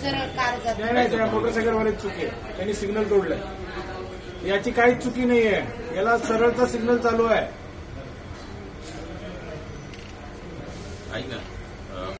सरळ कार नाही जाते नाही त्या मोटरसायकलवाले चुकी. आहे त्यांनी सिग्नल तोडलाय. याची काहीच चुकी नाहीये. याला सरळचा सिग्नल चालू आहे. ऐक ना.